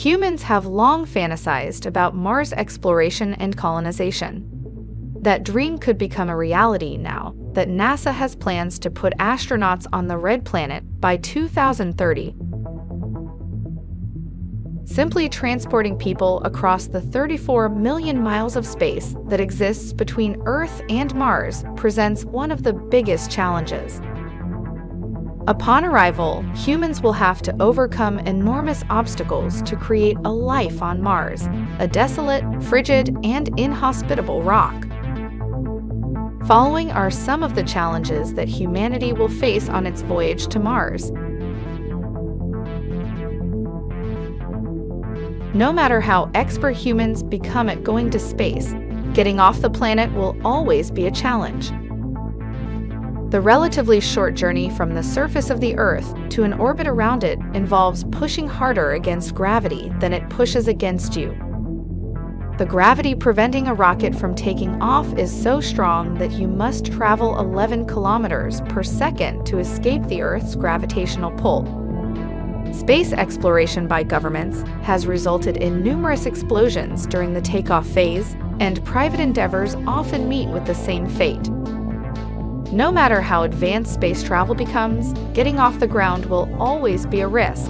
Humans have long fantasized about Mars exploration and colonization. That dream could become a reality now that NASA has plans to put astronauts on the Red Planet by 2030. Simply transporting people across the 34 million miles of space that exists between Earth and Mars presents one of the biggest challenges. Upon arrival, humans will have to overcome enormous obstacles to create a life on Mars, a desolate, frigid, and inhospitable rock. Following are some of the challenges that humanity will face on its voyage to Mars. No matter how expert humans become at going to space, getting off the planet will always be a challenge. The relatively short journey from the surface of the Earth to an orbit around it involves pushing harder against gravity than it pushes against you. The gravity preventing a rocket from taking off is so strong that you must travel 11 kilometers per second to escape the Earth's gravitational pull. Space exploration by governments has resulted in numerous explosions during the takeoff phase, and private endeavors often meet with the same fate. No matter how advanced space travel becomes, getting off the ground will always be a risk.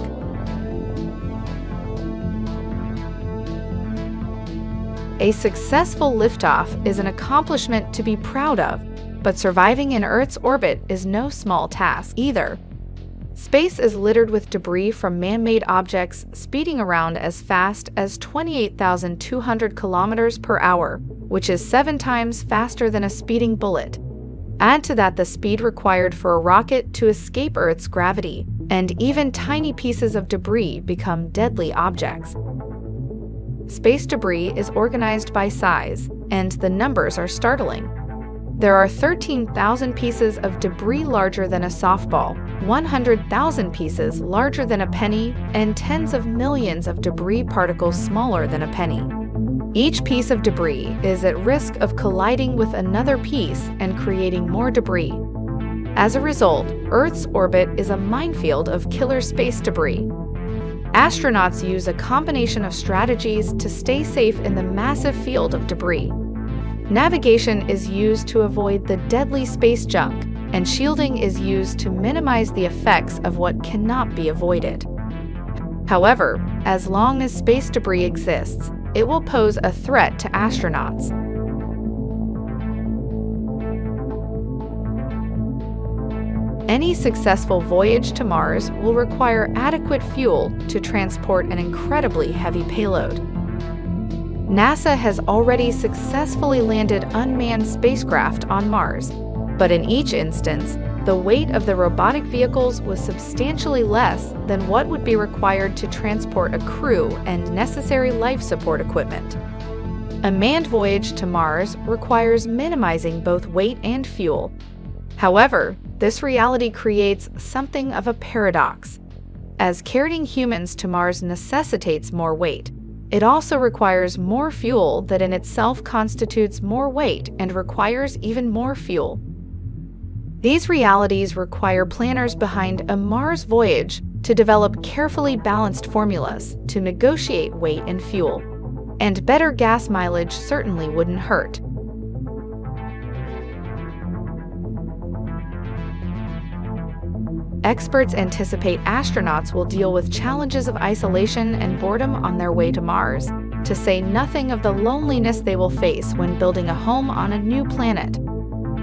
A successful liftoff is an accomplishment to be proud of, but surviving in Earth's orbit is no small task either. Space is littered with debris from man made objects speeding around as fast as 28,200 kilometers per hour, which is seven times faster than a speeding bullet. Add to that the speed required for a rocket to escape Earth's gravity, and even tiny pieces of debris become deadly objects. Space debris is organized by size, and the numbers are startling. There are 13,000 pieces of debris larger than a softball, 100,000 pieces larger than a penny, and tens of millions of debris particles smaller than a penny. Each piece of debris is at risk of colliding with another piece and creating more debris. As a result, Earth's orbit is a minefield of killer space debris. Astronauts use a combination of strategies to stay safe in the massive field of debris. Navigation is used to avoid the deadly space junk, and shielding is used to minimize the effects of what cannot be avoided. However, as long as space debris exists, it will pose a threat to astronauts. Any successful voyage to Mars will require adequate fuel to transport an incredibly heavy payload. NASA has already successfully landed unmanned spacecraft on Mars, but in each instance, the weight of the robotic vehicles was substantially less than what would be required to transport a crew and necessary life support equipment. A manned voyage to Mars requires minimizing both weight and fuel. However, this reality creates something of a paradox. As carrying humans to Mars necessitates more weight, it also requires more fuel that in itself constitutes more weight and requires even more fuel. These realities require planners behind a Mars voyage to develop carefully balanced formulas to negotiate weight and fuel. And better gas mileage certainly wouldn't hurt. Experts anticipate astronauts will deal with challenges of isolation and boredom on their way to Mars, to say nothing of the loneliness they will face when building a home on a new planet.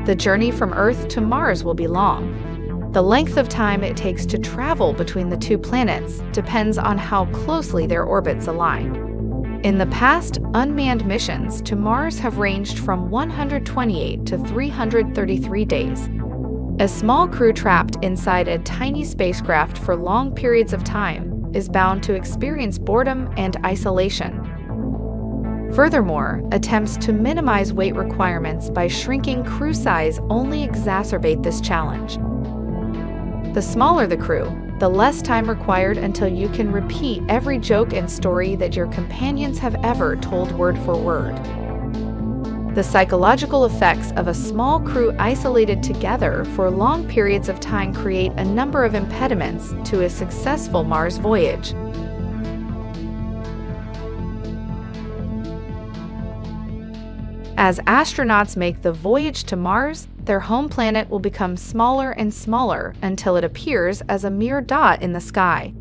The journey from Earth to Mars will be long. The length of time it takes to travel between the two planets depends on how closely their orbits align. In the past, unmanned missions to Mars have ranged from 128 to 333 days. A small crew trapped inside a tiny spacecraft for long periods of time is bound to experience boredom and isolation. Furthermore, attempts to minimize weight requirements by shrinking crew size only exacerbate this challenge. The smaller the crew, the less time required until you can repeat every joke and story that your companions have ever told word for word. The psychological effects of a small crew isolated together for long periods of time create a number of impediments to a successful Mars voyage. As astronauts make the voyage to Mars, their home planet will become smaller and smaller until it appears as a mere dot in the sky.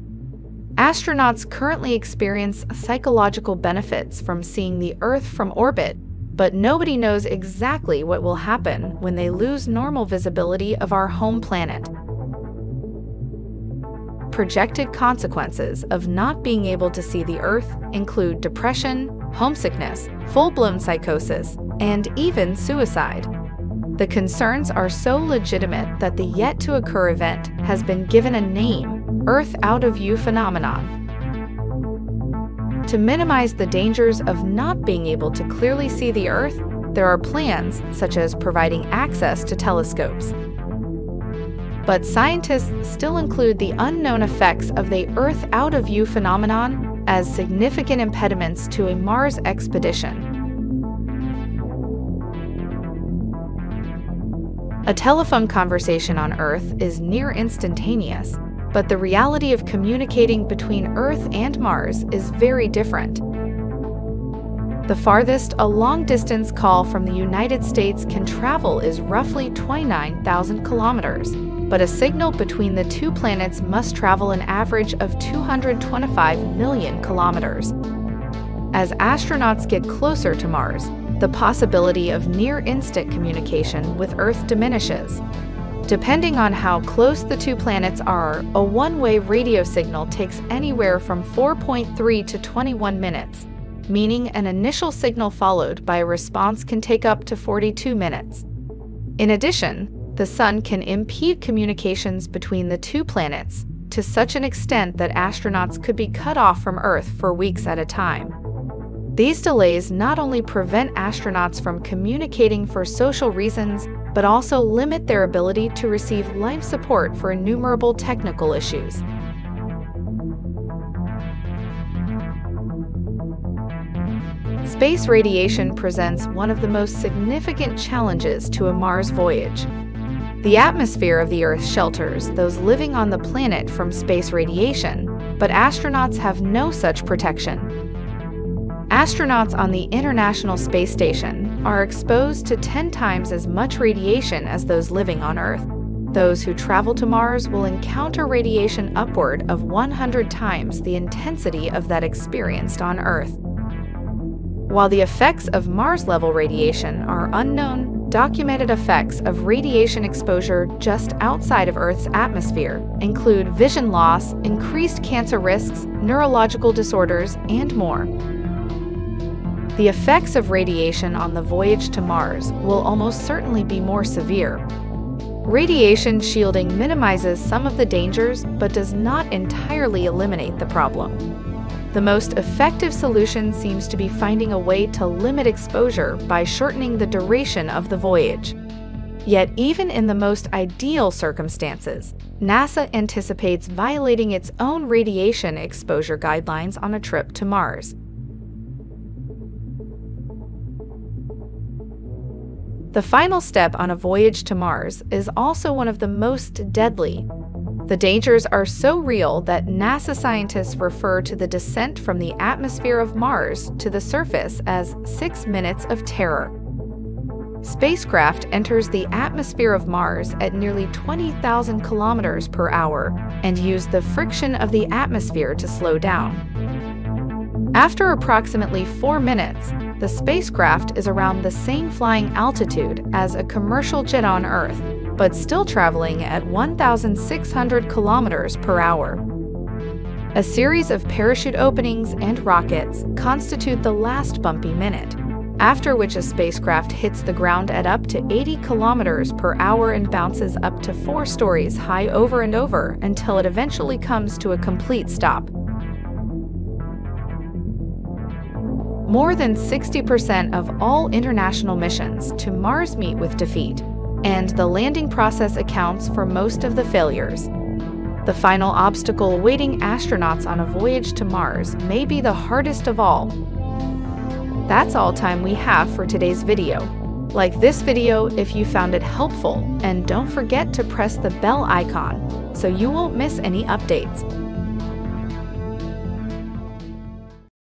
Astronauts currently experience psychological benefits from seeing the Earth from orbit, but nobody knows exactly what will happen when they lose normal visibility of our home planet. Projected consequences of not being able to see the Earth include depression, homesickness, full blown psychosis, and even suicide. The concerns are so legitimate that the yet to occur event has been given a name Earth out of view phenomenon. To minimize the dangers of not being able to clearly see the Earth, there are plans such as providing access to telescopes. But scientists still include the unknown effects of the Earth out of view phenomenon as significant impediments to a Mars expedition. A telephone conversation on Earth is near instantaneous, but the reality of communicating between Earth and Mars is very different. The farthest a long distance call from the United States can travel is roughly 29,000 kilometers, but a signal between the two planets must travel an average of 225 million kilometers. As astronauts get closer to Mars, the possibility of near instant communication with Earth diminishes. Depending on how close the two planets are, a one way radio signal takes anywhere from 4.3 to 21 minutes, meaning an initial signal followed by a response can take up to 42 minutes. In addition, the Sun can impede communications between the two planets to such an extent that astronauts could be cut off from Earth for weeks at a time. These delays not only prevent astronauts from communicating for social reasons, but also limit their ability to receive life support for innumerable technical issues. Space radiation presents one of the most significant challenges to a Mars voyage. The atmosphere of the Earth shelters those living on the planet from space radiation, but astronauts have no such protection. Astronauts on the International Space Station are exposed to 10 times as much radiation as those living on Earth. Those who travel to Mars will encounter radiation upward of 100 times the intensity of that experienced on Earth. While the effects of Mars level radiation are unknown, documented effects of radiation exposure just outside of Earth's atmosphere include vision loss, increased cancer risks, neurological disorders, and more. The effects of radiation on the voyage to Mars will almost certainly be more severe. Radiation shielding minimizes some of the dangers but does not entirely eliminate the problem. The most effective solution seems to be finding a way to limit exposure by shortening the duration of the voyage. Yet, even in the most ideal circumstances, NASA anticipates violating its own radiation exposure guidelines on a trip to Mars. The final step on a voyage to Mars is also one of the most deadly. The dangers are so real that NASA scientists refer to the descent from the atmosphere of Mars to the surface as six minutes of terror. Spacecraft enters the atmosphere of Mars at nearly 20,000 kilometers per hour and use the friction of the atmosphere to slow down. After approximately four minutes, the spacecraft is around the same flying altitude as a commercial jet on Earth, but still traveling at 1,600 kilometers per hour. A series of parachute openings and rockets constitute the last bumpy minute, after which a spacecraft hits the ground at up to 80 kilometers per hour and bounces up to four stories high over and over until it eventually comes to a complete stop. More than 60% of all international missions to Mars meet with defeat, and the landing process accounts for most of the failures. The final obstacle awaiting astronauts on a voyage to Mars may be the hardest of all. That's all time we have for today's video. Like this video if you found it helpful, and don't forget to press the bell icon so you won't miss any updates.